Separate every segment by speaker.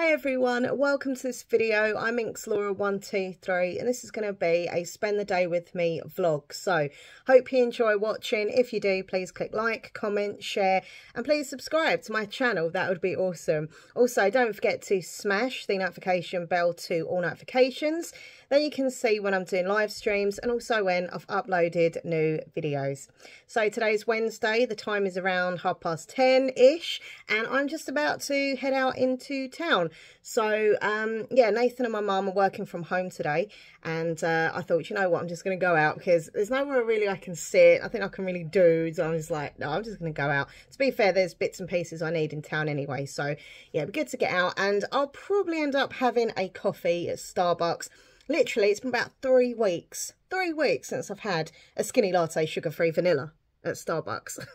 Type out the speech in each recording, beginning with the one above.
Speaker 1: Hey everyone, welcome to this video. I'm MinxLaura123 and this is going to be a spend the day with me vlog. So hope you enjoy watching. If you do, please click like, comment, share and please subscribe to my channel. That would be awesome. Also, don't forget to smash the notification bell to all notifications. Then you can see when I'm doing live streams and also when I've uploaded new videos. So today's Wednesday, the time is around half past 10-ish and I'm just about to head out into town. So um, yeah, Nathan and my mum are working from home today and uh, I thought, you know what, I'm just going to go out because there's nowhere really I can sit. I think I can really do. So I'm just like, no, I'm just going to go out. To be fair, there's bits and pieces I need in town anyway. So yeah, it'd be good to get out and I'll probably end up having a coffee at Starbucks literally it's been about three weeks three weeks since i've had a skinny latte sugar-free vanilla at starbucks.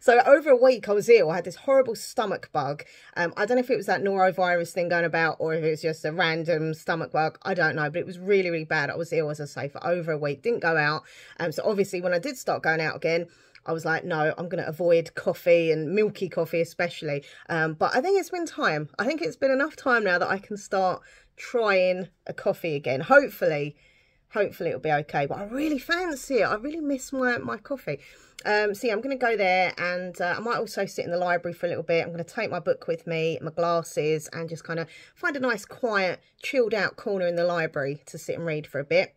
Speaker 1: So over a week i was ill. I had this horrible stomach bug. Um, i don't know if it was that norovirus thing going about or if it was just a random stomach bug. I don't know but it was really really bad. I was ill as i say for over a week. Didn't go out. Um, so obviously when i did start going out again I was like, no, I'm going to avoid coffee and milky coffee especially. Um, but I think it's been time. I think it's been enough time now that I can start trying a coffee again. Hopefully, hopefully it'll be okay. But I really fancy it. I really miss my, my coffee. Um, so yeah, I'm going to go there and uh, I might also sit in the library for a little bit. I'm going to take my book with me, my glasses, and just kind of find a nice, quiet, chilled out corner in the library to sit and read for a bit.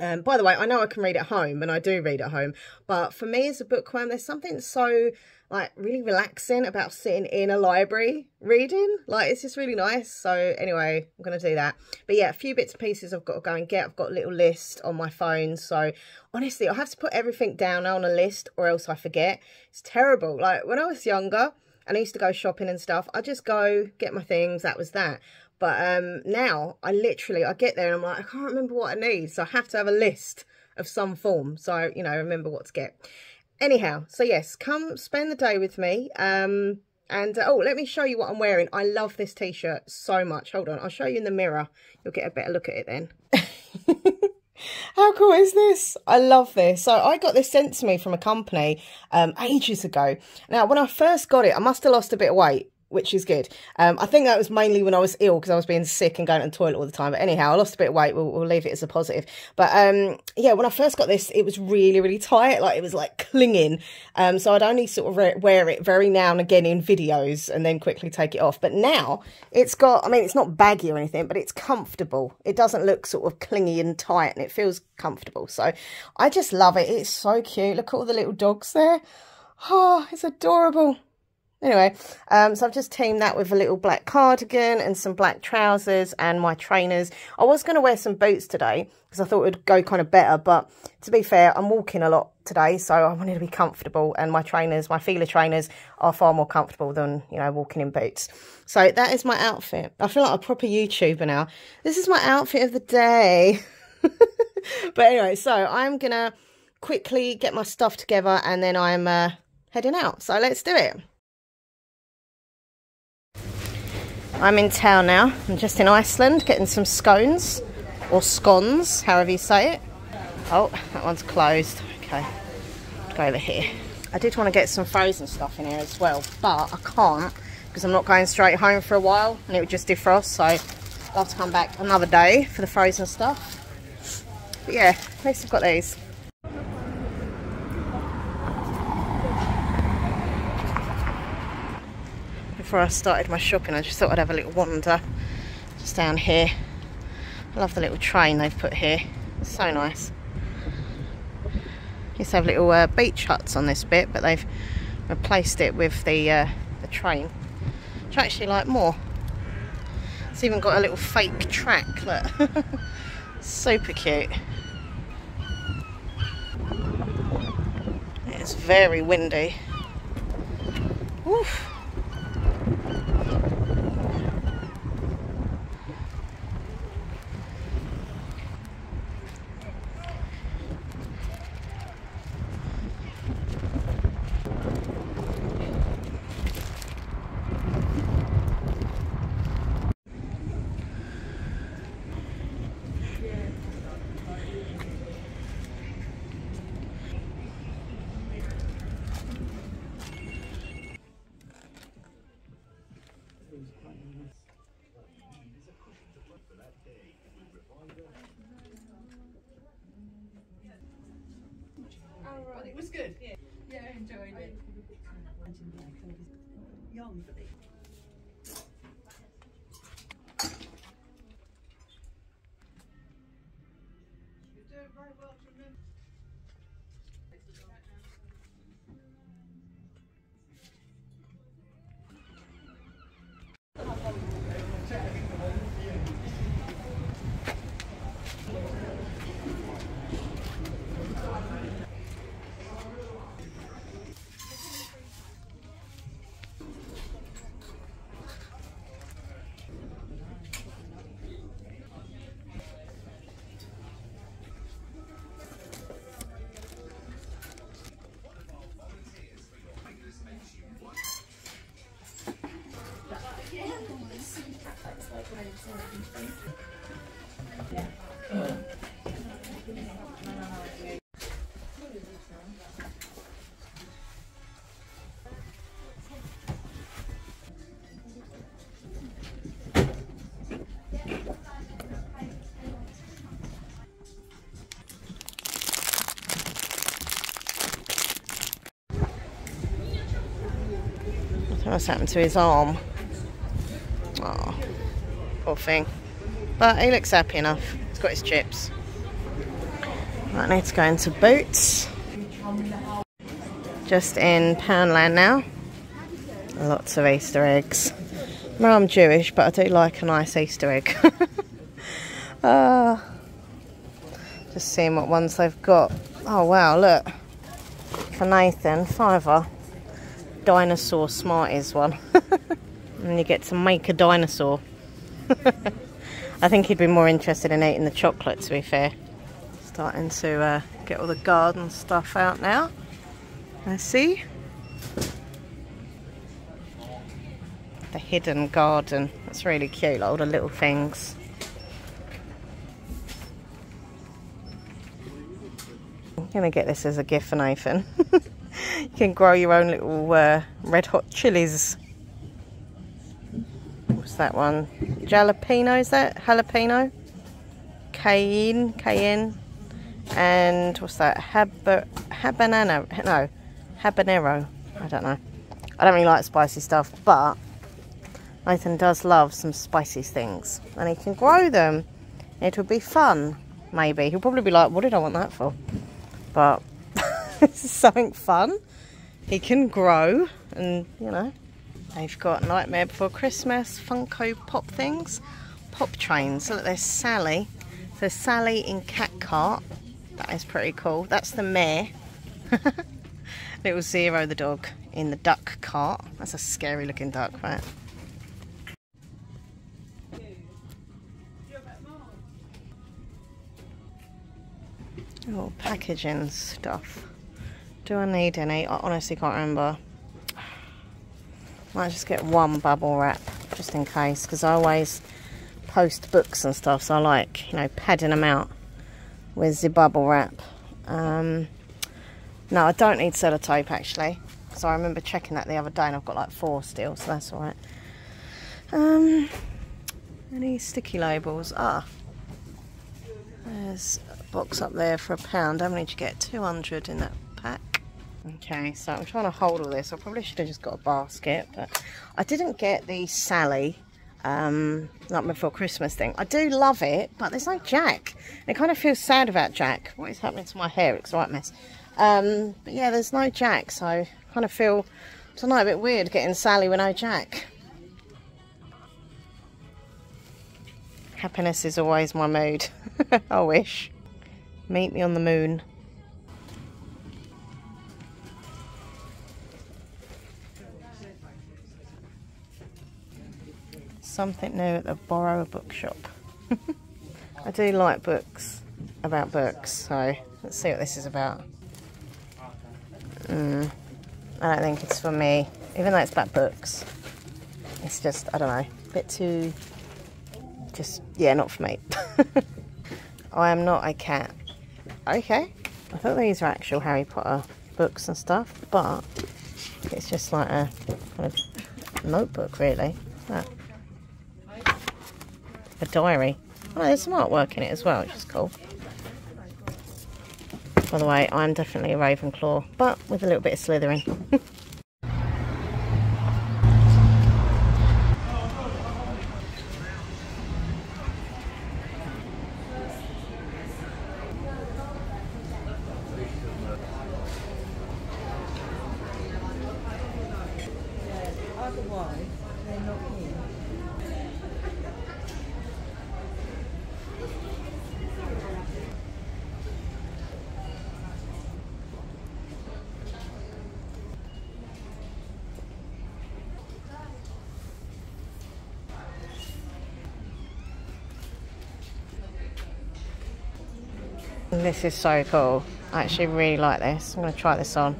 Speaker 1: Um, by the way, I know I can read at home and I do read at home, but for me as a bookworm, there's something so like really relaxing about sitting in a library reading. Like it's just really nice. So anyway, I'm going to do that. But yeah, a few bits and pieces I've got to go and get. I've got a little list on my phone. So honestly, I have to put everything down on a list or else I forget. It's terrible. Like when I was younger and I used to go shopping and stuff, I just go get my things. That was that. But um, now I literally, I get there and I'm like, I can't remember what I need. So I have to have a list of some form. So, you know, remember what to get. Anyhow, so yes, come spend the day with me. Um, and, uh, oh, let me show you what I'm wearing. I love this t-shirt so much. Hold on, I'll show you in the mirror. You'll get a better look at it then. How cool is this? I love this. So I got this sent to me from a company um, ages ago. Now, when I first got it, I must have lost a bit of weight which is good. Um, I think that was mainly when I was ill because I was being sick and going to the toilet all the time. But anyhow, I lost a bit of weight. We'll, we'll leave it as a positive. But um, yeah, when I first got this, it was really, really tight. Like it was like clinging. Um, so I'd only sort of wear it very now and again in videos and then quickly take it off. But now it's got, I mean, it's not baggy or anything, but it's comfortable. It doesn't look sort of clingy and tight and it feels comfortable. So I just love it. It's so cute. Look at all the little dogs there. Oh, it's adorable. Anyway, um, so I've just teamed that with a little black cardigan and some black trousers and my trainers. I was going to wear some boots today because I thought it would go kind of better. But to be fair, I'm walking a lot today, so I wanted to be comfortable. And my trainers, my Fila trainers, are far more comfortable than, you know, walking in boots. So that is my outfit. I feel like a proper YouTuber now. This is my outfit of the day. but anyway, so I'm going to quickly get my stuff together and then I'm uh, heading out. So let's do it. I'm in town now. I'm just in Iceland getting some scones or scones, however you say it. Oh, that one's closed. Okay, go over here. I did want to get some frozen stuff in here as well, but I can't because I'm not going straight home for a while and it would just defrost. So I'll have to come back another day for the frozen stuff. But yeah, at least I've got these. Before I started my shopping I just thought I'd have a little wander. Just down here. I love the little train they've put here. It's so nice. Used to have little uh, beach huts on this bit but they've replaced it with the uh, the train which I actually like more. It's even got a little fake track look super cute. It's very windy. Oof. What's happened to his arm. Oh, poor thing. But he looks happy enough. He's got his chips. Right, I need to go into Boots. Just in Poundland now. Lots of Easter eggs. Well, I'm Jewish, but I do like a nice Easter egg. uh, just seeing what ones they've got. Oh wow, look. For Nathan, fiver dinosaur Smarties one. and you get to make a dinosaur. I think he'd be more interested in eating the chocolate, to be fair. Starting to uh, get all the garden stuff out now. I see. The hidden garden. That's really cute, all the little things. I'm going to get this as a gift for Nathan. you can grow your own little uh, red hot chilies. What's that one? Jalapeno, is that? Jalapeno? Cayenne, cayenne. And what's that? Hab habanero. No, habanero. I don't know. I don't really like spicy stuff, but Nathan does love some spicy things. And he can grow them. It would be fun, maybe. He'll probably be like, what did I want that for? But this is something fun. He can grow and, you know, they've got Nightmare Before Christmas, Funko Pop things, Pop Trains. Look, there's Sally. So Sally in Cat Cart. That is pretty cool. That's the mare. Little Zero the dog in the duck cart. That's a scary looking duck, right? Oh, packaging stuff. Do I need any? I honestly can't remember. Might just get one bubble wrap just in case because I always post books and stuff so I like, you know, padding them out with the bubble wrap. Um, no, I don't need sellotape actually because I remember checking that the other day and I've got like four still so that's alright. Um, any sticky labels? Ah, there's a box up there for a pound. How many did you get? 200 in that. Okay, so I'm trying to hold all this. I probably should have just got a basket, but I didn't get the Sally um, not before Christmas thing. I do love it, but there's no Jack. It kind of feels sad about Jack. What is happening to my hair? It's a right mess. Um, but yeah, there's no Jack, so I kind of feel, I don't know, a bit weird getting Sally with no Jack. Happiness is always my mood. I wish. Meet me on the moon. Something new at the Borrow Bookshop. I do like books about books, so let's see what this is about. Mm, I don't think it's for me, even though it's about books. It's just, I don't know, a bit too, just, yeah, not for me. I am not a cat. Okay. I thought these were actual Harry Potter books and stuff, but it's just like a kind of notebook, really. A diary. Oh, there's some artwork in it as well, which is cool. By the way, I'm definitely a Ravenclaw, but with a little bit of Slytherin. This is so cool. I actually really like this. I'm going to try this on.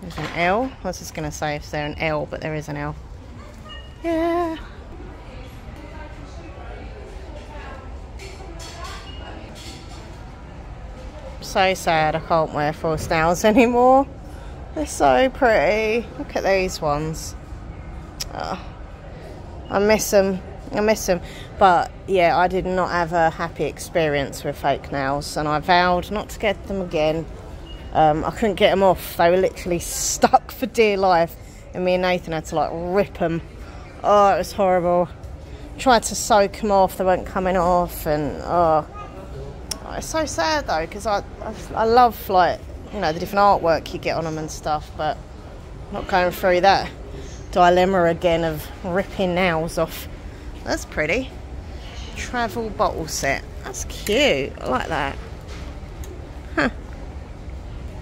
Speaker 1: There's an L. I was just going to say if there's an L, but there is an L. Yeah. So sad I can't wear false nails anymore. They're so pretty. Look at these ones. Oh, I miss them. I miss them. But yeah, I did not have a happy experience with fake nails, and I vowed not to get them again. Um, I couldn't get them off; they were literally stuck for dear life, and me and Nathan had to like rip them. Oh, it was horrible. Tried to soak them off; they weren't coming off, and oh, it's so sad though because I, I I love like you know the different artwork you get on them and stuff, but not going through that dilemma again of ripping nails off. That's pretty. Travel bottle set. That's cute. I like that. Huh.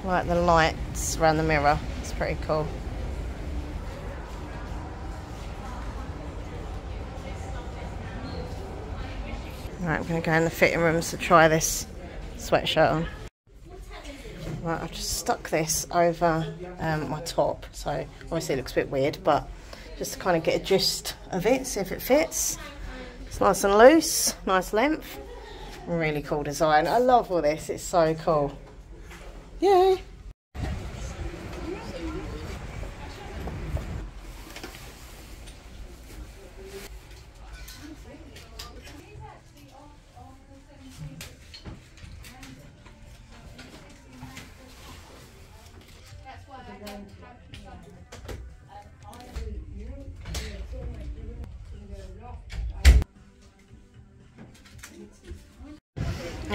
Speaker 1: Like the lights around the mirror. It's pretty cool. Right, I'm going to go in the fitting rooms to try this sweatshirt on. Right, I've just stuck this over um, my top, so obviously it looks a bit weird, but just to kind of get a gist of it, see if it fits. It's nice and loose, nice length. Really cool design. I love all this, it's so cool. Yay!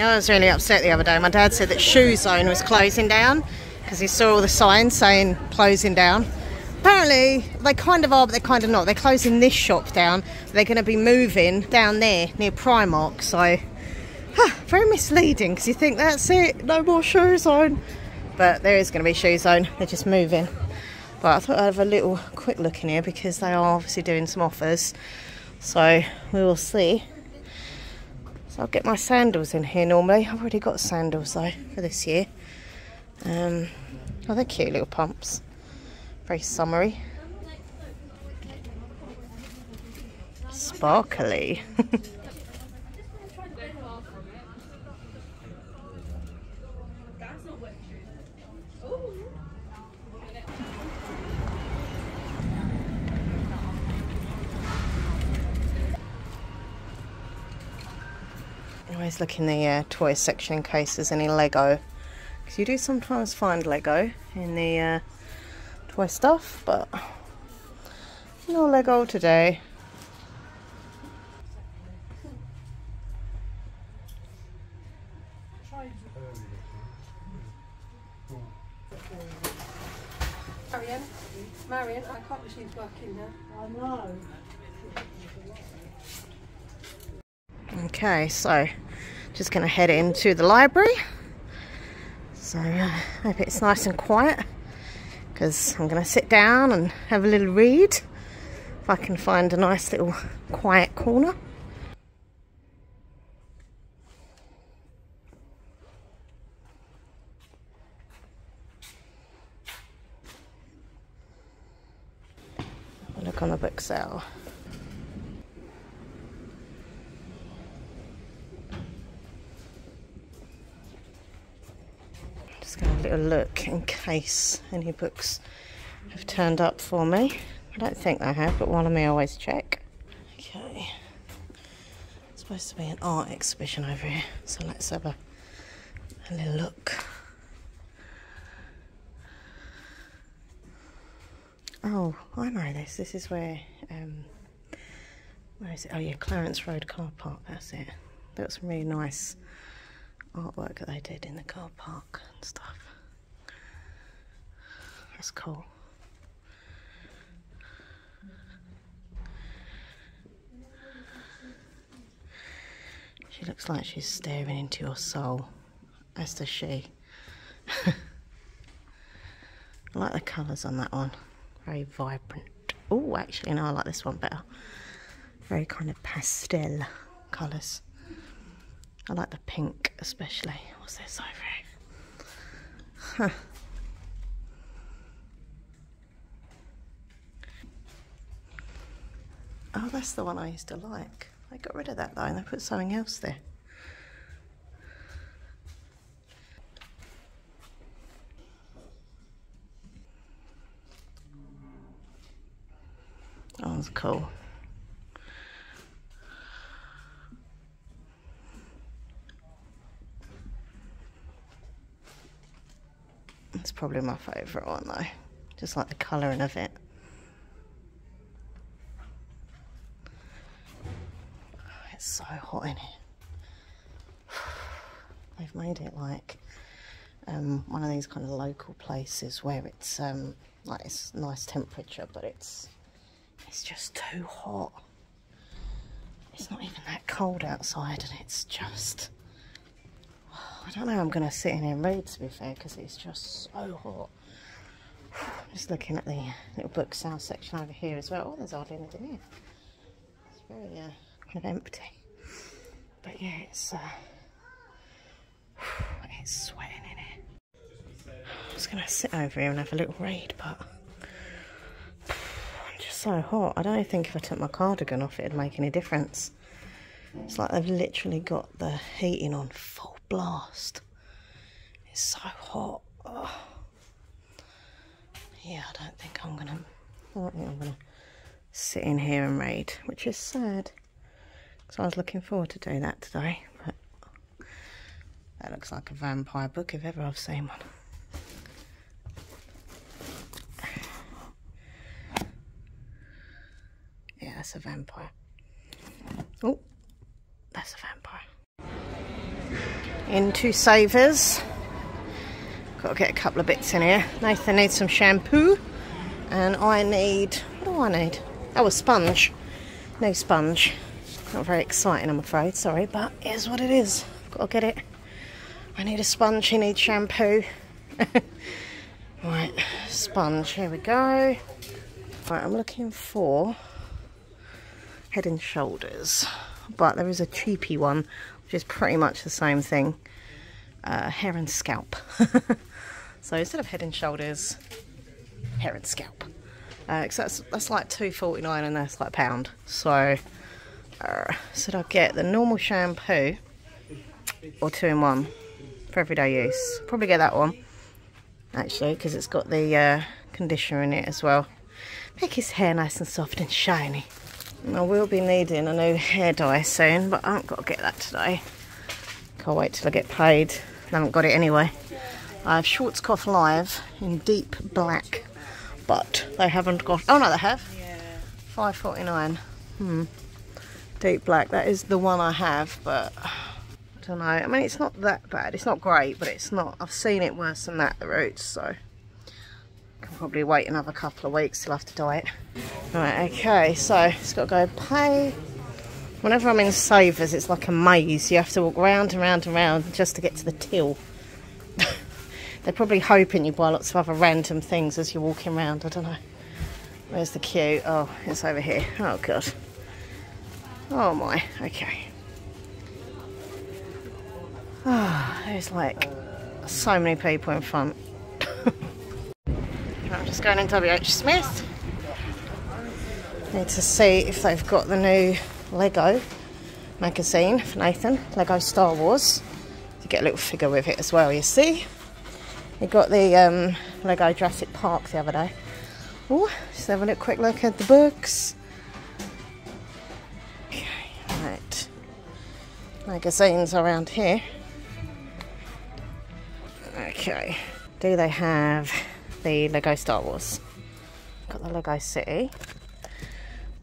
Speaker 1: I was really upset the other day. My dad said that Shoe Zone was closing down because he saw all the signs saying closing down. Apparently, they kind of are, but they're kind of not. They're closing this shop down. They're going to be moving down there near Primark. So, huh, very misleading because you think that's it, no more Shoe Zone. But there is going to be Shoe Zone. They're just moving. But I thought I'd have a little quick look in here because they are obviously doing some offers. So we will see. So I'll get my sandals in here normally. I've already got sandals though for this year. Um, oh, they're cute little pumps. Very summery. Sparkly. always look in the uh, toy section in case there's any Lego. Because you do sometimes find Lego in the uh, toy stuff, but no Lego today.
Speaker 2: Marion, Marion, I can't believe she's working now. I know.
Speaker 1: Okay, so just going to head into the library. So I hope it's nice and quiet because I'm going to sit down and have a little read if I can find a nice little quiet corner. Look on the book sale. A look in case any books have turned up for me. I don't think they have, but one of me always check. Okay. It's supposed to be an art exhibition over here, so let's have a, a little look. Oh, I know this. This is where, um, where is it? Oh yeah, Clarence Road car park. That's it. That's some really nice artwork that they did in the car park and stuff. That's cool. She looks like she's staring into your soul. As does she. I like the colours on that one. Very vibrant. Oh, actually, no, I like this one better. Very kind of pastel colours. I like the pink especially. What's this over here? Huh. Oh, that's the one I used to like. I got rid of that and I put something else there. Oh, that's cool. It's probably my favourite one though. Just like the colouring of it. It's so hot in here. They've made it like um, one of these kind of local places where it's um, like it's nice temperature, but it's it's just too hot. It's not even that cold outside, and it's just I don't know. I'm going to sit in here and read to be fair, because it's just so hot. Just looking at the little book sale section over here as well. Oh, there's hardly anything here. It's very uh, kind of empty. But yeah, it's uh, it's sweating in here. I'm just gonna sit over here and have a little read, but I'm just so hot. I don't think if I took my cardigan off it'd make any difference. It's like they've literally got the heating on full blast. It's so hot. Yeah, I don't think I'm gonna. I don't think I'm gonna sit in here and read, which is sad. Because I was looking forward to doing that today, but that looks like a vampire book if ever I've seen one. Yeah, that's a vampire. Oh, that's a vampire. Into Savers. Got to get a couple of bits in here. Nathan needs some shampoo. And I need, what do I need? Oh, a sponge. No sponge. Not very exciting, I'm afraid. Sorry, but here's what it is. I've got to get it. I need a sponge. He needs shampoo. right, sponge. Here we go. Right, I'm looking for Head and Shoulders, but there is a cheapy one, which is pretty much the same thing. Uh, hair and scalp. so instead of Head and Shoulders, hair and scalp. Uh, that's that's like two forty nine, and that's like a pound. So uh, so I'll get the normal shampoo or two in one for everyday use. Probably get that one actually because it's got the uh, conditioner in it as well. Make his hair nice and soft and shiny. And I will be needing a new hair dye soon, but I haven't got to get that today. Can't wait till I get paid. I haven't got it anyway. I have Schwarzkopf Live in deep black, but they haven't got. Oh no, they have. Yeah. Five forty nine. Hmm deep black. That is the one I have, but I don't know. I mean, it's not that bad. It's not great, but it's not. I've seen it worse than that, the roots, so I can probably wait another couple of weeks till I have to dye it. Right, okay, so it's got to go pay. Whenever I'm in Savers, it's like a maze. You have to walk round and round and round just to get to the till. They're probably hoping you buy lots of other random things as you're walking around. I don't know. Where's the queue? Oh, it's over here. Oh, God. Oh my, okay. Oh, there's like so many people in front. I'm just going into WH Smith. Need to see if they've got the new Lego magazine for Nathan, Lego Star Wars. To get a little figure with it as well, you see. We got the um, Lego Jurassic Park the other day. Oh, just having a quick look at the books. Magazines around here. Okay, do they have the Lego Star Wars? Got the Lego City.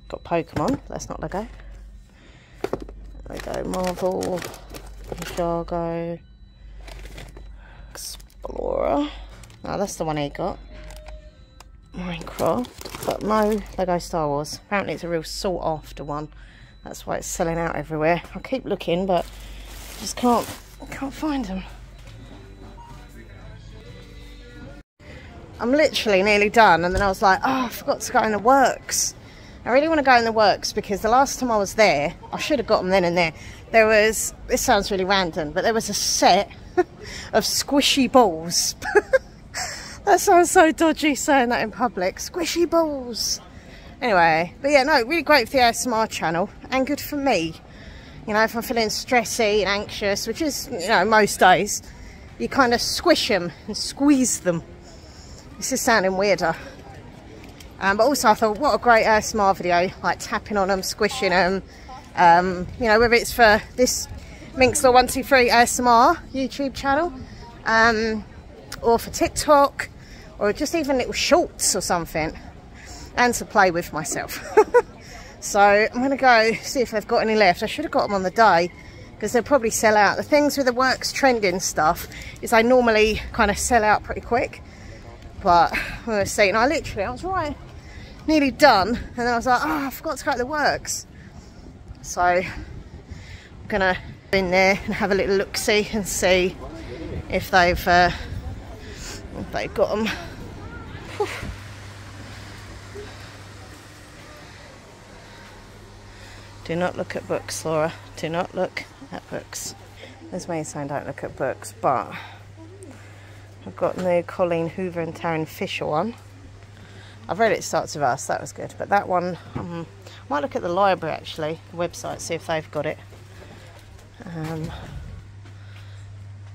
Speaker 1: Got Pokemon, that's not Lego. Lego Marvel, Ninjago, Explorer. Oh, that's the one he got. Minecraft, but no Lego Star Wars. Apparently it's a real sought after one. That's why it's selling out everywhere. I'll keep looking, but just can't can't find them. I'm literally nearly done, and then I was like, oh, I forgot to go in the works. I really want to go in the works because the last time I was there, I should have got them then and there. There was, this sounds really random, but there was a set of squishy balls. that sounds so dodgy saying that in public. Squishy balls. Anyway, but yeah, no, really great for the ASMR channel and good for me. You know, if I'm feeling stressy and anxious, which is, you know, most days, you kind of squish them and squeeze them. This is sounding weirder. Um, but also I thought, what a great ASMR video, like tapping on them, squishing them. Um, you know, whether it's for this MinxLaura123 ASMR YouTube channel, um, or for TikTok, or just even little shorts or something and to play with myself. so I'm going to go see if they've got any left. I should have got them on the day because they'll probably sell out. The things with the works trending stuff is they normally kind of sell out pretty quick. But we'll see. And I literally, I was right, nearly done. And then I was like, oh, I forgot to go to the works. So I'm going to go in there and have a little look-see and see if they've, uh, if they've got them. Whew. Do not look at books, Laura. Do not look at books. This may sound don't look at books, but I've got the Colleen Hoover and Tarryn Fisher one. I've read It Starts With Us, that was good. But that one, um, I might look at the library actually, the website, see if they've got it. Um,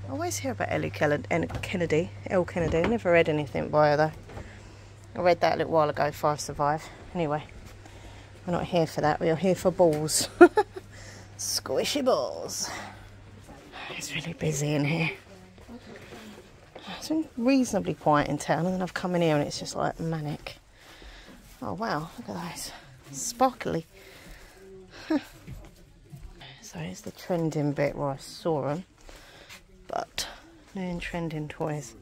Speaker 1: I always hear about Ellie Kennedy, Elle Kennedy. Never read anything by her though. I read that a little while ago, Five Survive. Anyway. We're not here for that, we are here for balls. Squishy balls. It's really busy in here. It's been reasonably quiet in town, and then I've come in here and it's just like manic. Oh wow, look at those. Sparkly. so here's the trending bit where I saw them. But new trending toys.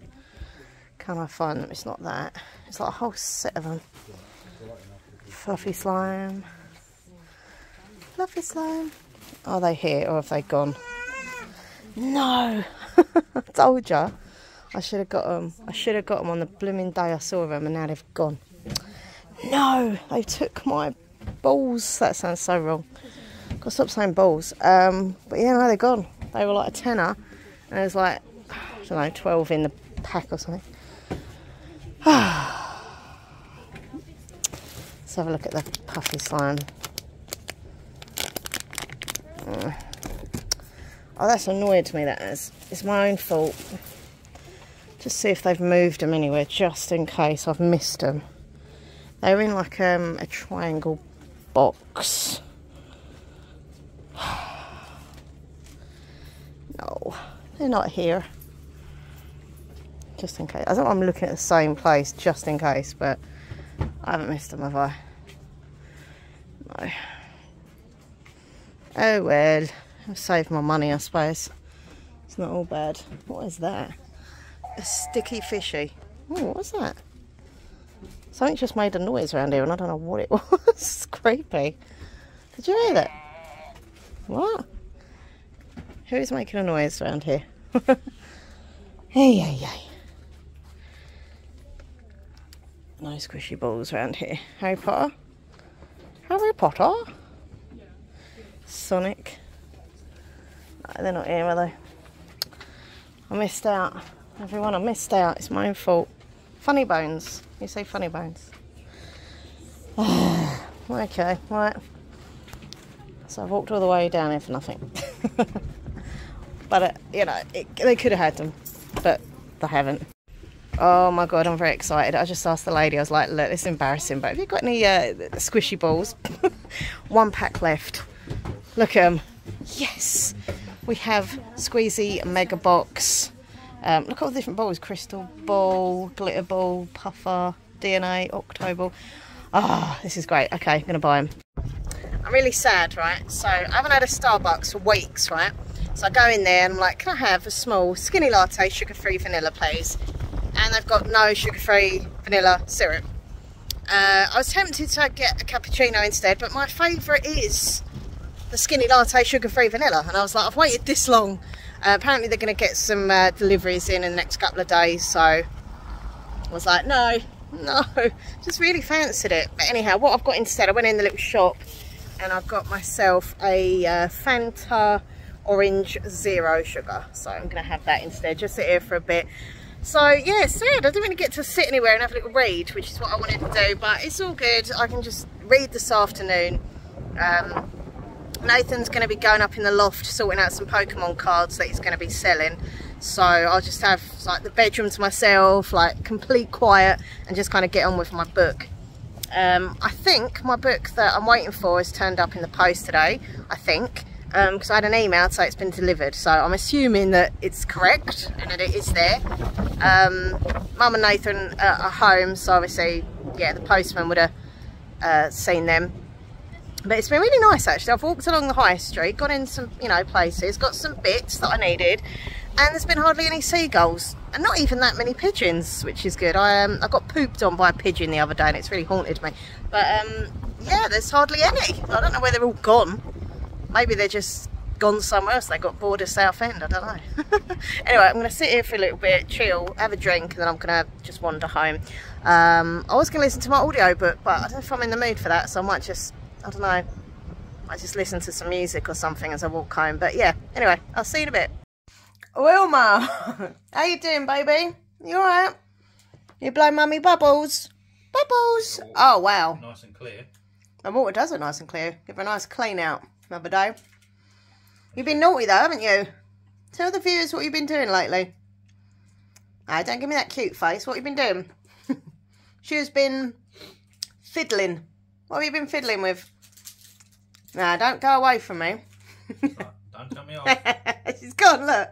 Speaker 1: Can I find them? It's not that. It's like a whole set of them. Fluffy slime. Fluffy slime. Are they here or have they gone? No! I told you. I should have got them. I should have got them on the blooming day I saw them and now they've gone. No! They took my balls. That sounds so wrong. Gotta stop saying balls. Um, but yeah, no, they're gone. They were like a tenner and it was like, I don't know, 12 in the pack or something. Let's have a look at the puffy slime. Mm. Oh, that's annoyed to me, that is. It's my own fault. Just see if they've moved them anywhere, just in case I've missed them. They're in like um, a triangle box. no, they're not here. Just in case. I don't I'm looking at the same place, just in case, but I haven't missed them, have I? No. Oh well, I've saved my money, I suppose. It's not all bad. What is that? A sticky fishy. Oh, what's that? Something just made a noise around here and I don't know what it was. it's creepy. Did you hear that? What? Who's making a noise around here? hey, hey, hey. No squishy balls around here. Harry Potter? Harry Potter? Sonic? No, they're not here, are they? I missed out. Everyone, I missed out. It's my own fault. Funny bones. You say funny bones. okay, right. So I've walked all the way down here for nothing. but, uh, you know, it, they could have had them, but they haven't. Oh my god, I'm very excited. I just asked the lady, I was like, look, this is embarrassing, but have you got any uh, squishy balls? One pack left. Look at them. Yes! we have Squeezy Mega Box. Um, look at all the different balls. Crystal Ball, Glitter Ball, Puffer, DNA, Octoball. Ah, oh, this is great. Okay, I'm going to buy them. I'm really sad, right? So I haven't had a Starbucks for weeks, right? So I go in there and I'm like, can I have a small skinny latte, sugar-free vanilla, please? And they've got no sugar-free vanilla syrup. Uh, I was tempted to get a cappuccino instead, but my favourite is the skinny latte sugar-free vanilla. And I was like, I've waited this long. Uh, apparently they're going to get some uh, deliveries in in the next couple of days, so I was like, no, no, just really fancied it. But anyhow, what I've got instead, I went in the little shop and I've got myself a uh, Fanta Orange Zero Sugar. So I'm going to have that instead, just sit here for a bit. So yeah, sad. I didn't really get to sit anywhere and have a little read, which is what I wanted to do, but it's all good. I can just read this afternoon. Um, Nathan's going to be going up in the loft sorting out some Pokemon cards that he's going to be selling. So I'll just have like the bedroom to myself, like complete quiet and just kind of get on with my book. Um, I think my book that I'm waiting for has turned up in the post today, I think, because um, I had an email to say it's been delivered. So I'm assuming that it's correct and that it is there. Um, Mum and Nathan are home, so obviously, yeah, the postman would have uh, seen them. But it's been really nice actually. I've walked along the high street, got in some, you know, places, got some bits that I needed and there's been hardly any seagulls and not even that many pigeons which is good I um I got pooped on by a pigeon the other day and it's really haunted me but um yeah there's hardly any I don't know where they're all gone maybe they're just gone somewhere else they got bored of Southend I don't know anyway I'm gonna sit here for a little bit chill have a drink and then I'm gonna just wander home um I was gonna listen to my audiobook but I don't know if I'm in the mood for that so I might just I don't know I just listen to some music or something as I walk home but yeah anyway I'll see you in a bit Wilma, how you doing, baby? You alright? You blow mummy bubbles? Bubbles! Oh, wow.
Speaker 3: Nice and clear.
Speaker 1: The water does look nice and clear. Give her a nice clean out other. You've been naughty though, haven't you? Tell the viewers what you've been doing lately. Ah, don't give me that cute face. What have you been doing? she has been fiddling. What have you been fiddling with? Nah, don't go away from me.
Speaker 3: don't tell me off.
Speaker 1: She's gone, look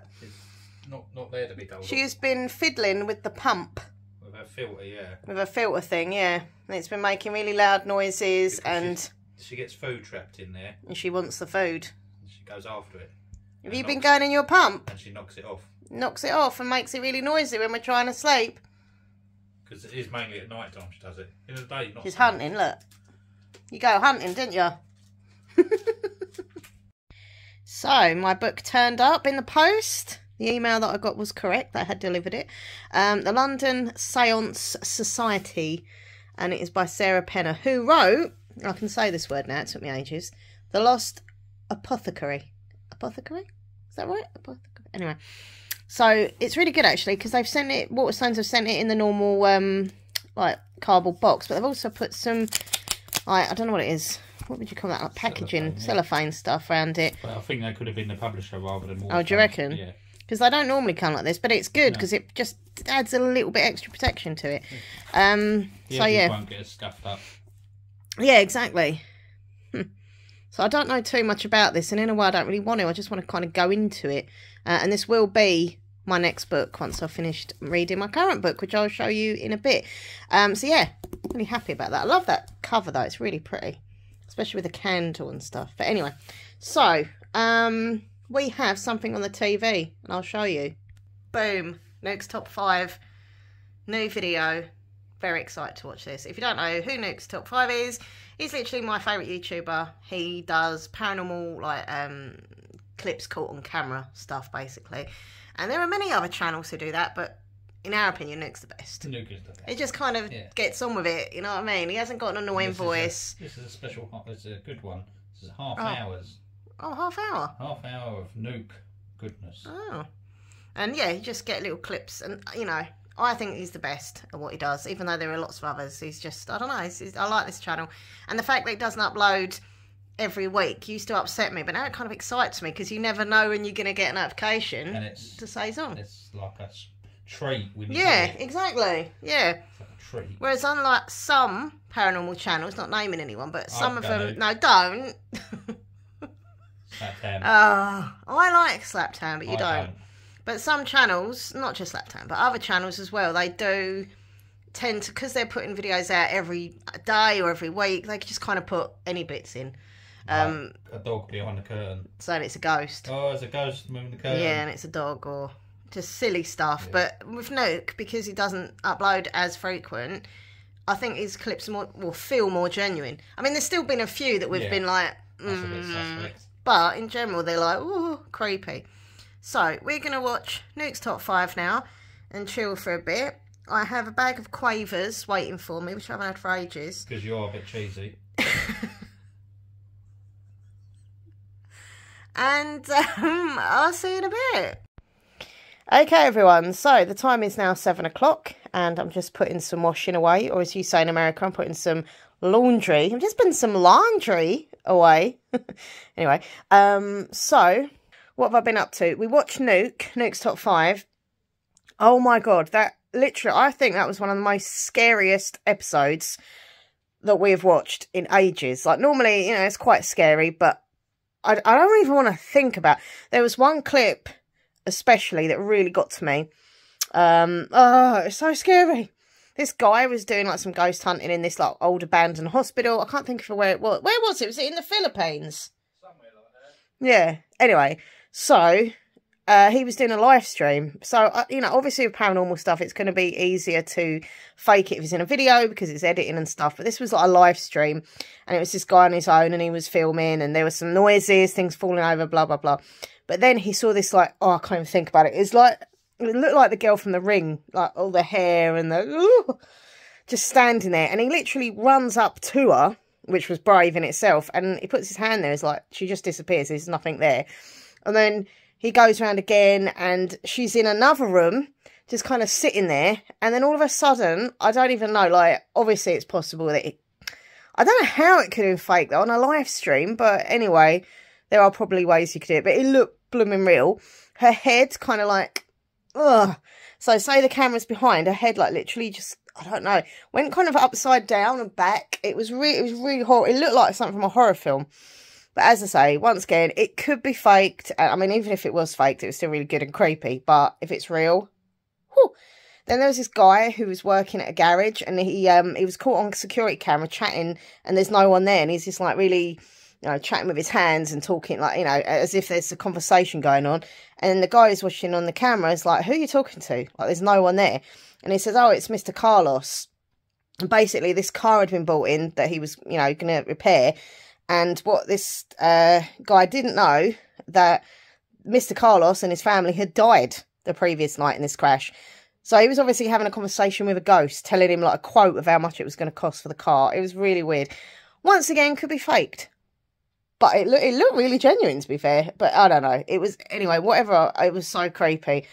Speaker 3: not not there to be told.
Speaker 1: She's been fiddling with the pump.
Speaker 3: With her filter, yeah.
Speaker 1: With a filter thing, yeah. And it's been making really loud noises because and...
Speaker 3: She gets food trapped in there.
Speaker 1: And she wants the food.
Speaker 3: she goes after it.
Speaker 1: Have you been going in your pump?
Speaker 3: And she knocks it off.
Speaker 1: Knocks it off and makes it really noisy when we're trying to sleep.
Speaker 3: Because it is mainly at night time she does it. In the day, not
Speaker 1: She's so hunting, much. look. You go hunting, didn't you? so, my book turned up in the post. The email that I got was correct. I had delivered it. Um, the London Seance Society, and it is by Sarah Penner, who wrote, I can say this word now, it took me ages, The Lost Apothecary. Apothecary? Is that right? Apothecary. Anyway, so it's really good actually because they've sent it, Waterstones have sent it in the normal, um, like, cardboard box, but they've also put some, like, I don't know what it is what would you call that? Like packaging, cellophane, yeah. cellophane stuff around it.
Speaker 3: Well, I think that could have been the publisher rather than.
Speaker 1: Oh, do you reckon? Yeah because they don't normally come like this, but it's good because no. it just adds a little bit extra protection to it. Um,
Speaker 3: yeah,
Speaker 1: so yeah,
Speaker 3: won't get scuffed up.
Speaker 1: Yeah, exactly. Hmm. So I don't know too much about this, and in a way, I don't really want to. I just want to kind of go into it, uh, and this will be my next book once I've finished reading my current book, which I'll show you in a bit. Um, so yeah, really happy about that. I love that cover though; it's really pretty, especially with the candle and stuff. But anyway, so um we have something on the TV and I'll show you. Boom, Nuke's Top 5, new video. Very excited to watch this. If you don't know who Nuke's Top 5 is, he's literally my favourite YouTuber. He does paranormal like um, clips caught on camera stuff basically. And there are many other channels who do that, but in our opinion, Nuke's the best.
Speaker 3: Nuke is the best.
Speaker 1: He just kind of yeah. gets on with it, you know what I mean? He hasn't got an annoying
Speaker 3: this
Speaker 1: voice.
Speaker 3: Is a, this is a special, this is a good one. This is half oh. hours.
Speaker 1: Oh, half hour.
Speaker 3: Half hour of nuke goodness.
Speaker 1: Oh. And yeah, you just get little clips, and you know, I think he's the best at what he does. Even though there are lots of others, he's just I don't know. He's, he's, I like this channel, and the fact that it doesn't upload every week used to upset me, but now it kind of excites me because you never know when you're going to get a notification
Speaker 3: and it's,
Speaker 1: to say he's on.
Speaker 3: It's like a treat when
Speaker 1: yeah, exactly. Yeah.
Speaker 3: Like treat.
Speaker 1: Whereas unlike some paranormal channels, not naming anyone, but some of them, no, don't.
Speaker 3: That ten.
Speaker 1: Ah, I like slap Slaptown, but you
Speaker 3: I
Speaker 1: don't. But some channels, not just Slapped Ham, but other channels as well, they do tend to, because they're putting videos out every day or every week, they just kind of put any bits in. Um,
Speaker 3: a dog behind the curtain.
Speaker 1: so it's a ghost.
Speaker 3: Oh, it's a ghost moving the curtain.
Speaker 1: Yeah, and it's a dog or just silly stuff. But with Nuke, because he doesn't upload as frequent, I think his clips more will feel more genuine. I mean, there's still been a few that we've
Speaker 3: Yeah.
Speaker 1: been like,
Speaker 3: That's a bit
Speaker 1: mm,
Speaker 3: suspect.
Speaker 1: but in general, they're like, ooh, creepy. So we're gonna watch Nuke's top five now and chill for a bit. I have a bag of quavers waiting for me, which I haven't had for ages.
Speaker 3: Because you are a bit cheesy.
Speaker 1: and um, I'll see you in a bit. Okay, everyone. So the time is now seven o'clock, and I'm just putting some washing away, or as you say in America, I'm putting some laundry. I'm just putting some laundry away. anyway, um, so what have I been up to? We watched Nuke, Nuke's top five. Oh my god, that literally, I think that was one of the most scariest episodes that we have watched in ages. Like normally, you know, it's quite scary, but I, I don't even want to think about. There was one clip, especially, that really got to me. Um, oh, it's so scary. This guy was doing like some ghost hunting in this like old abandoned hospital. I can't think of where it was. Where was it? Was it in the Philippines?
Speaker 3: Somewhere like that.
Speaker 1: Yeah. Anyway, so uh, he was doing a live stream. So, uh, you know, obviously with paranormal stuff, it's going to be easier to fake it if it's in a video because it's editing and stuff. But this was like a live stream and it was this guy on his own and he was filming and there were some noises, things falling over, blah, blah, blah. But then he saw this like, oh, I can't even think about it. It's like, it looked like the girl from the ring, like all the hair and the, ooh, just standing there. And he literally runs up to her, which was brave in itself. And he puts his hand there. It's like, she just disappears. There's nothing there. And then he goes around again and she's in another room, just kind of sitting there. And then all of a sudden, I don't even know, like, obviously it's possible that it, I don't know how it could have been fake though on a live stream, but anyway, there are probably ways you could do it, but it looked blooming real. Her head kind of like, ugh. So say the camera's behind, her head like literally just, I don't know, went kind of upside down and back. It was really, it was really horrible. It looked like something from a horror film. But as I say, once again, it could be faked. I mean, even if it was faked, it was still really good and creepy. But if it's real, whew. Then there was this guy who was working at a garage, and he um he was caught on security camera chatting, and there's no one there, and he's just like really, you know, chatting with his hands and talking like you know as if there's a conversation going on. And the guy who's watching on the camera is like, "Who are you talking to?" Like, there's no one there, and he says, "Oh, it's Mr. Carlos." And basically, this car had been bought in that he was, you know, going to repair. And what this uh, guy didn't know that Mr. Carlos and his family had died the previous night in this crash. So he was obviously having a conversation with a ghost, telling him like a quote of how much it was going to cost for the car. It was really weird. Once again, could be faked, but it looked it looked really genuine to be fair. But I don't know. It was anyway. Whatever. It was so creepy.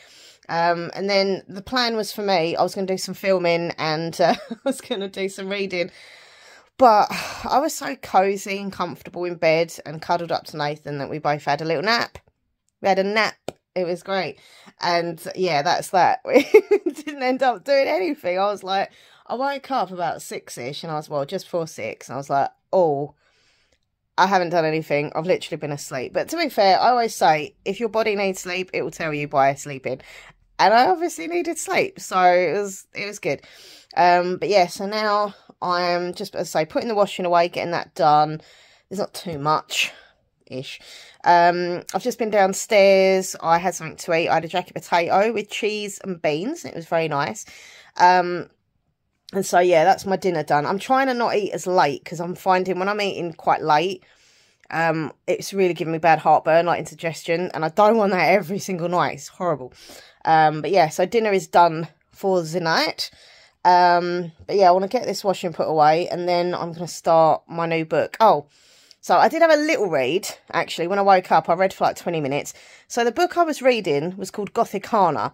Speaker 1: Um, and then the plan was for me. I was going to do some filming and uh, I was going to do some reading. But I was so cozy and comfortable in bed and cuddled up to Nathan that we both had a little nap. We had a nap. It was great. And yeah, that's that. We didn't end up doing anything. I was like, I woke up about six ish and I was, well, just before six. And I was like, oh, I haven't done anything. I've literally been asleep. But to be fair, I always say if your body needs sleep, it will tell you by sleeping. And I obviously needed sleep. So it was, it was good. Um, but yeah, so now I'm just, as I say, putting the washing away, getting that done. There's not too much ish. Um, I've just been downstairs. I had something to eat. I had a jacket potato with cheese and beans. It was very nice. Um, and so, yeah, that's my dinner done. I'm trying to not eat as late because I'm finding when I'm eating quite late, um, it's really giving me bad heartburn, like indigestion. And I don't want that every single night. It's horrible. Um, but yeah, so dinner is done for the night. Um, but yeah, I want to get this washing put away and then I'm going to start my new book. Oh, so I did have a little read, actually. When I woke up, I read for like 20 minutes. So the book I was reading was called Gothikana.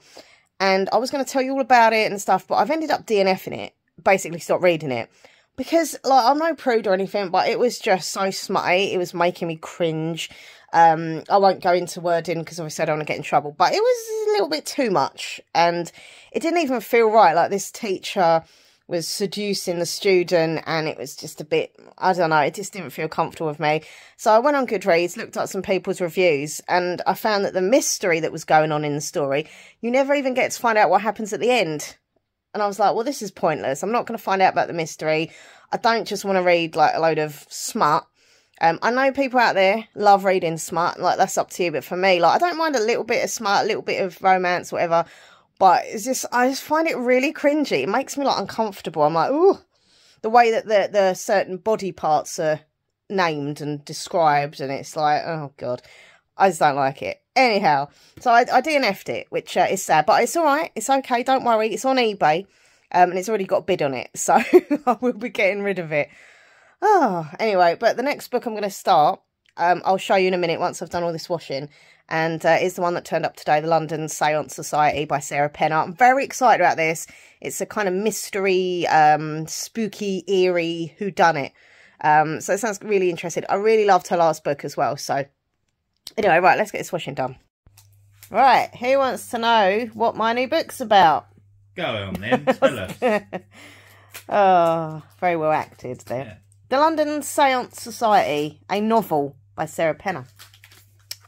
Speaker 1: And I was going to tell you all about it and stuff, but I've ended up DNFing it. Basically stopped reading it. Because, like, I'm no prude or anything, but it was just so smutty. It was making me cringe. Um, I won't go into wording because obviously I don't want to get in trouble. But it was a little bit too much. And it didn't even feel right. Like, this teacher was seducing the student and it was just a bit I don't know, it just didn't feel comfortable with me. So I went on Goodreads, looked at some people's reviews and I found that the mystery that was going on in the story, you never even get to find out what happens at the end. And I was like, well this is pointless. I'm not going to find out about the mystery. I don't just want to read like a load of smut. Um, I know people out there love reading smart, like that's up to you, but for me, like I don't mind a little bit of smart, a little bit of romance, whatever. But it's just, I just find it really cringy. It makes me like uncomfortable. I'm like, ooh, the way that the, the certain body parts are named and described. And it's like, oh God, I just don't like it. Anyhow, so I, I DNF'd it, which uh, is sad, but it's all right. It's okay. Don't worry. It's on eBay. Um, and it's already got a bid on it. So I will be getting rid of it. Oh, anyway, but the next book I'm going to start, um, I'll show you in a minute once I've done all this washing and uh, is the one that turned up today, the London Seance Society by Sarah Penner. I'm very excited about this. It's a kind of mystery, um, spooky, eerie whodunit. Um, so it sounds really interesting. I really loved her last book as well. So anyway, right, let's get this washing done. Right, who wants to know what my new book's about?
Speaker 3: Go on then, tell us.
Speaker 1: oh, very well acted there. Yeah. The London Seance Society, a novel by Sarah Penner.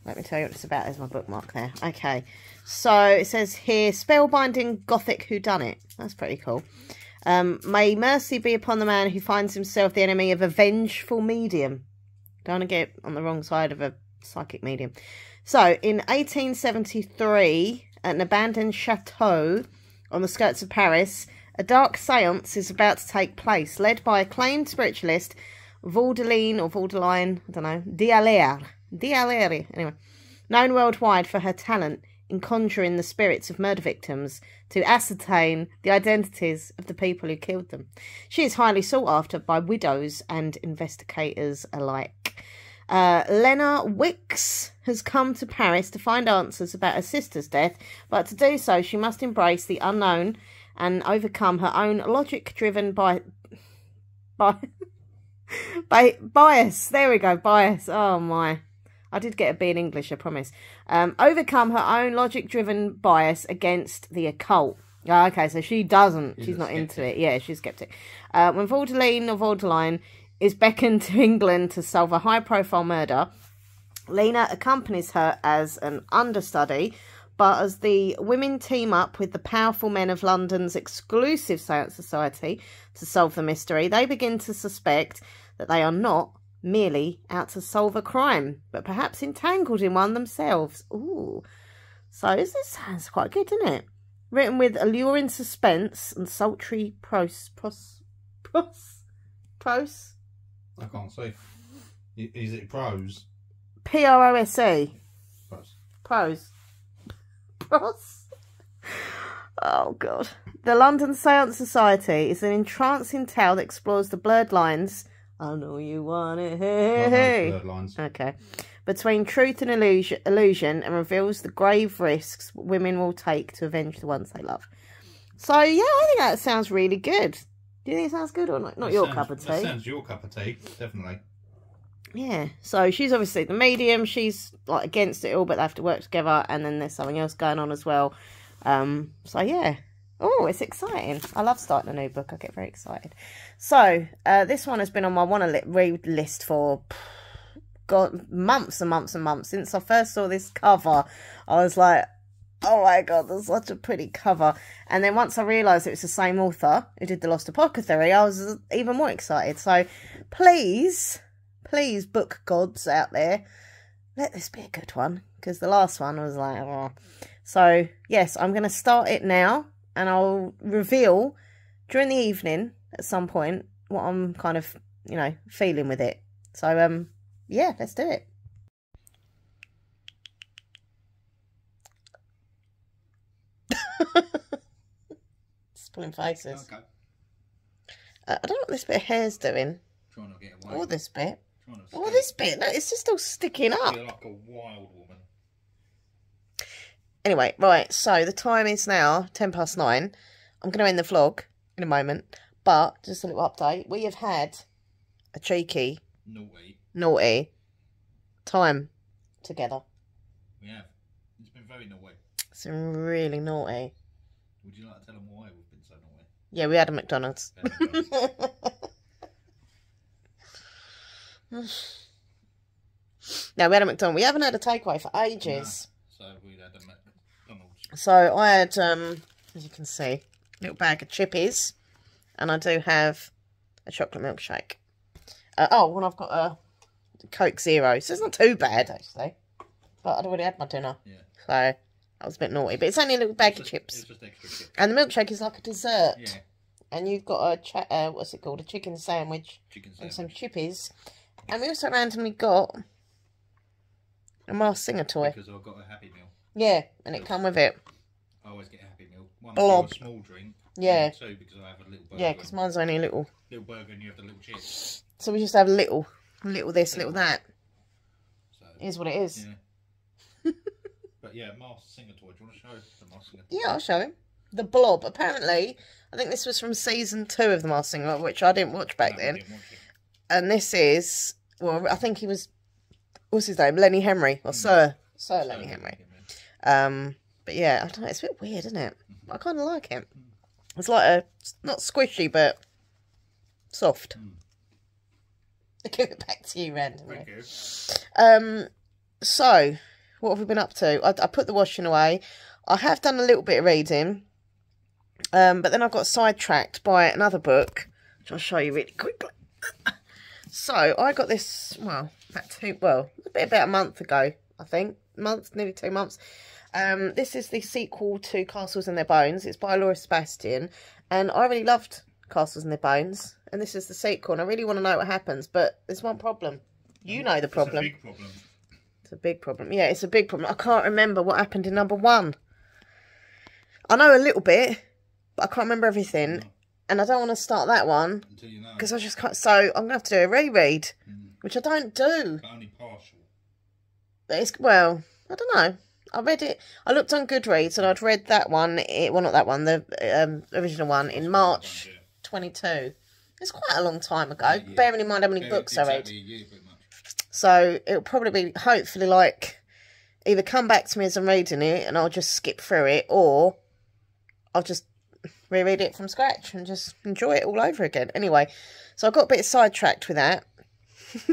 Speaker 1: Let me tell you what it's about. There's my bookmark there. Okay. So it says here, spellbinding gothic whodunit. That's pretty cool. Um, May mercy be upon the man who finds himself the enemy of a vengeful medium. Don't want to get on the wrong side of a psychic medium. So, in 1873, at an abandoned chateau on the skirts of Paris, a dark seance is about to take place, led by acclaimed spiritualist Vaudeline or Vaudeline, I don't know, D'Allaire. D'Allaire, anyway, known worldwide for her talent in conjuring the spirits of murder victims to ascertain the identities of the people who killed them. She is highly sought after by widows and investigators alike. Uh, Lena Wicks has come to Paris to find answers about her sister's death, but to do so, she must embrace the unknown and overcome her own logic driven by. by. by bias. There we go, bias. Oh my. I did get a B in English, I promise. Um, overcome her own logic-driven bias against the occult. Oh, okay, so she doesn't. She's, she's not into it. Yeah, she's skeptic. Uh, when Vaudeline or Vaudeline is beckoned to England to solve a high-profile murder, Lena accompanies her as an understudy, but as the women team up with the powerful men of London's exclusive Seance Society to solve the mystery, they begin to suspect that they are not merely out to solve a crime, but perhaps entangled in one themselves. Ooh. So this sounds quite good, doesn't it? Written with alluring suspense and sultry prose. Pros. Pros. Prose?
Speaker 3: I can't see. Is it prose?
Speaker 1: P R O S E.
Speaker 3: Prose.
Speaker 1: Prose. Prose. Oh, God. The London Seance Society is an entrancing tale that explores the blurred lines I know you want it. Hey, hey.
Speaker 3: lines.
Speaker 1: Okay. Between truth and illusion, illusion and reveals the grave risks women will take to avenge the ones they love. So, yeah, I think that sounds really good. Do you think it sounds good or not? Not
Speaker 3: that
Speaker 1: your
Speaker 3: sounds,
Speaker 1: cup of tea.
Speaker 3: Sounds your cup of tea, definitely.
Speaker 1: Yeah. So she's obviously the medium. She's like against it all, but they have to work together. And then there's something else going on as well. Um. So yeah, Oh, it's exciting. I love starting a new book. I get very excited. So, uh, this one has been on my want to read list for God, months and months and months. Since I first saw this cover, I was like, oh my God, that's such a pretty cover. And then once I realised it was the same author who did The Lost Apothecary, I was even more excited. So, please, please, book gods out there, let this be a good one. Because the last one was like, oh. So, yes, I'm going to start it now and I'll reveal during the evening at some point what I'm kind of, you know, feeling with it. So, um, yeah, let's do it. Spilling faces. Okay. Uh, I don't know what this bit of hair's doing.
Speaker 3: Trying to get away.
Speaker 1: Or this bit. Or this bit. No, it's just all sticking up.
Speaker 3: You're like a wild woman.
Speaker 1: Anyway, right, so the time is now 10 past 9. I'm going to end the vlog in a moment, but just a little update. We have had a cheeky,
Speaker 3: naughty,
Speaker 1: naughty time together.
Speaker 3: We have. It's been very naughty.
Speaker 1: It's been really naughty.
Speaker 3: Would you like to tell them why we've been so naughty?
Speaker 1: Yeah, we had a McDonald's. no, we had a McDonald's. We haven't had a takeaway for ages.
Speaker 3: So we had a McDonald's.
Speaker 1: So I had, um, as you can see, a little bag of chippies, and I do have a chocolate milkshake. Uh, oh, and I've got a Coke Zero, so it's not too bad actually. But I'd already had my dinner,
Speaker 3: Yeah.
Speaker 1: so that was a bit naughty. But it's only a little bag of
Speaker 3: It's
Speaker 1: chips,
Speaker 3: just extra chips.
Speaker 1: and the milkshake is like a dessert.
Speaker 3: Yeah.
Speaker 1: And you've got a uh, what's it called, a chicken sandwich
Speaker 3: Chicken sandwich.
Speaker 1: and some chippies, and we also randomly got a Masked Singer toy.
Speaker 3: Because I've got a Happy Meal.
Speaker 1: Yeah, and it come with it.
Speaker 3: I always get a Happy Meal. One
Speaker 1: Blob.
Speaker 3: for a small drink.
Speaker 1: Yeah.
Speaker 3: Two because I have a little burger.
Speaker 1: Yeah, because mine's only a little.
Speaker 3: little burger and you have the little chips.
Speaker 1: So we just have a little, little this, little that.
Speaker 3: So
Speaker 1: It is what it is.
Speaker 3: yeah. but yeah, Masked Singer toy. Do you want to show the Masked Singer?
Speaker 1: Yeah, I'll show him. The Blob. Apparently, I think this was from season two of The Masked Singer, which I didn't watch back
Speaker 3: No, I
Speaker 1: then.
Speaker 3: Didn't watch it.
Speaker 1: And this is, well, I think he was, what's his name? Lenny Henry, or Sir, Sir Lenny Henry. Um, but yeah, I don't know, it's a bit weird, isn't it? I kind of like him. It's like a, not squishy, but soft. I give it back to you randomly.
Speaker 3: Thank you.
Speaker 1: Um, so what have we been up to? I, I put the washing away. I have done a little bit of reading, um, but then I got sidetracked by another book, which I'll show you really quickly. So I got this well about two well a bit about a month ago, I think month nearly two months. Um, this is the sequel to Castles in Their Bones. It's by Laura Sebastian, and I really loved Castles in Their Bones, and this is the sequel. And I really want to know what happens, but there's one problem. You know the problem.
Speaker 3: It's a big problem.
Speaker 1: It's a big problem. Yeah, it's a big problem. I can't remember what happened in number one. I know a little bit, but I can't remember everything. And I don't want to start that one
Speaker 3: Until you know.
Speaker 1: because I just can't. So I'm going to have to do a reread, which I don't do.
Speaker 3: But only partial.
Speaker 1: It's, well, I don't know. I read it. I looked on Goodreads and I'd read that one. It, well, not that one, the um, original one in March 22. It's quite a long time ago,
Speaker 3: Yeah, yeah.
Speaker 1: bearing in mind how many books I read.
Speaker 3: year.
Speaker 1: So it'll probably be hopefully like either come back to me as I'm reading it and I'll just skip through it or I'll just reread it from scratch and just enjoy it all over again. Anyway, so I got a bit sidetracked with that.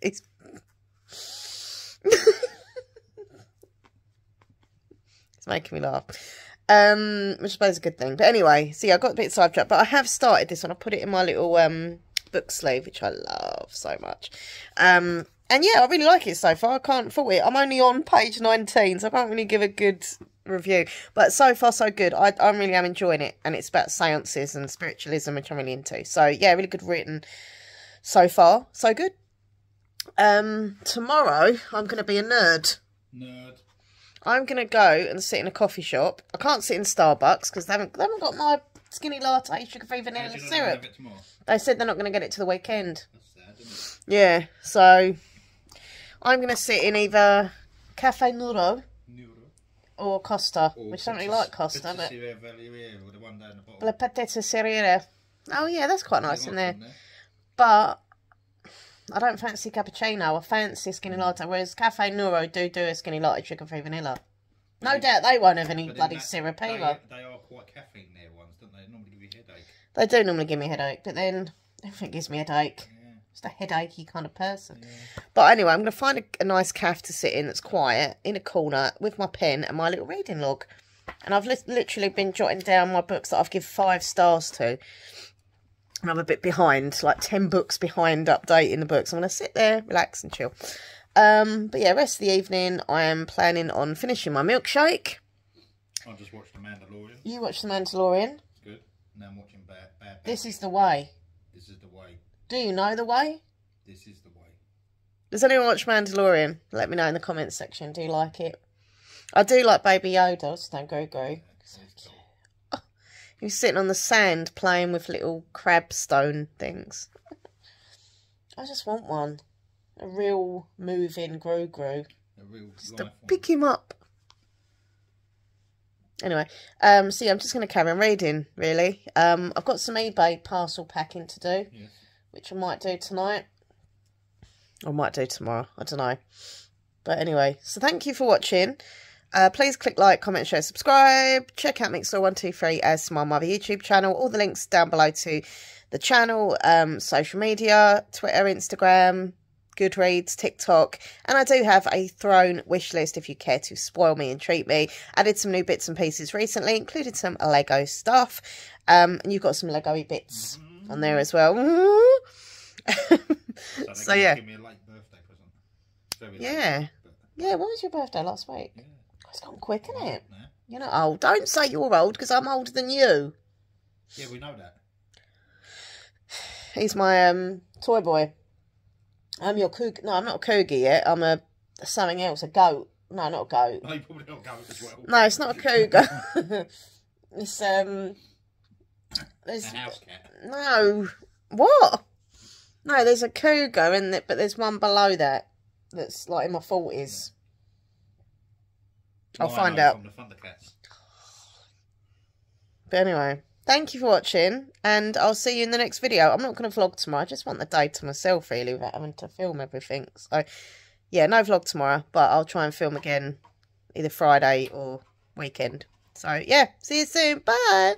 Speaker 1: it's it's making me laugh. Um, which I suppose is a good thing. But anyway, see, I got a bit sidetracked, but I have started this one. I put it in my little um book sleeve, which I love so much. Um, and yeah, I really like it so far. I can't fault it. I'm only on page 19, so I can't really give a good review. But so far, so good. I, I really am enjoying it. And it's about seances and spiritualism, which I'm really into. So yeah, really good written so far. So good. Um, tomorrow, I'm going to be a nerd.
Speaker 3: Nerd.
Speaker 1: I'm going to go and sit in a coffee shop. I can't sit in Starbucks because they haven't, they haven't got my skinny latte vanilla
Speaker 3: do you know
Speaker 1: syrup.
Speaker 3: have it tomorrow?
Speaker 1: They said they're not going to get it to the weekend.
Speaker 3: That's sad, isn't
Speaker 1: Yeah, so I'm going to sit in either Cafe
Speaker 3: Nero?
Speaker 1: Or Costa,
Speaker 3: Or
Speaker 1: which I don't really like Costa, but
Speaker 3: or the one down the bottom.
Speaker 1: La Patezza Serriere. Oh, yeah, that's quite nice in
Speaker 3: lots
Speaker 1: there. But I don't fancy cappuccino. I fancy skinny latte, whereas Cafe Nero do do a skinny latte sugar-free vanilla. No doubt they won't have any bloody
Speaker 3: that-
Speaker 1: syrup
Speaker 3: they,
Speaker 1: either.
Speaker 3: they are quite caffeine there ones, don't they? They normally give you a headache.
Speaker 1: They do normally give me a headache, but then everything gives me a headache.
Speaker 3: Yeah.
Speaker 1: Just a headachy kind of person. But anyway, I'm going to find a, a nice cafe to sit in that's quiet, in a corner, with my pen and my little reading log. And I've li- literally been jotting down my books that I've given five stars to. And I'm a bit behind, like 10 books behind updating the books. I'm going to sit there, relax and chill. Um, but yeah, rest of the evening, I am planning on finishing my milkshake.
Speaker 3: I just watched The Mandalorian.
Speaker 1: You watch The Mandalorian.
Speaker 3: It's good. Now I'm watching Bad Batch.
Speaker 1: This is the way.
Speaker 3: This is the way.
Speaker 1: Do you know the way?
Speaker 3: This is the way.
Speaker 1: Does anyone watch Mandalorian? Let me know in the comments section. Do you like it? I do like Baby Yoda, so don't go go. He's sitting on the sand playing with little crab stone things. I just want one. A real moving Grogu.
Speaker 3: A real
Speaker 1: Just to
Speaker 3: one.
Speaker 1: pick him up. Anyway, um, see, I'm just going to carry on reading, really. Um, I've got some eBay parcel packing to do,
Speaker 3: Yes.
Speaker 1: Which I might do tonight. Or might do tomorrow. I don't know. But anyway, so thank you for watching. Uh, please click like, comment, share, subscribe. Check out MinxLaura123 as Smile Mother YouTube channel. All the links down below to the channel, um, social media, Twitter, Instagram, Goodreads, TikTok, and I do have a throne wish list if you care to spoil me and treat me. Added some new bits and pieces recently, included some Lego stuff, um, and you've got some Lego bits on there as well.
Speaker 3: So,
Speaker 1: So, yeah.
Speaker 3: Give me a late birthday present. Very late,
Speaker 1: Yeah.
Speaker 3: but,
Speaker 1: yeah, when was your birthday last week?
Speaker 3: yeah.
Speaker 1: It's gone quick, isn't it?
Speaker 3: Yeah.
Speaker 1: You're not old. Don't say you're old because I'm older than you.
Speaker 3: yeah, we know that.
Speaker 1: He's my um toy boy. I'm your coug. No, I'm not a cougar yet. I'm a something else. A goat. No, not a goat.
Speaker 3: No, probably not go as well.
Speaker 1: No, it's not a cougar. it's um.
Speaker 3: A
Speaker 1: There's
Speaker 3: house cat.
Speaker 1: no what? No, there's a cougar in it, but there's one below that that's like in my forties. I'll
Speaker 3: Oh,
Speaker 1: find out. But anyway, thank you for watching, and I'll see you in the next video. I'm not going to vlog tomorrow. I just want the day to myself, really, without having to film everything. So, yeah, no vlog tomorrow, but I'll try and film again either Friday or weekend. So, yeah, see you soon. Bye.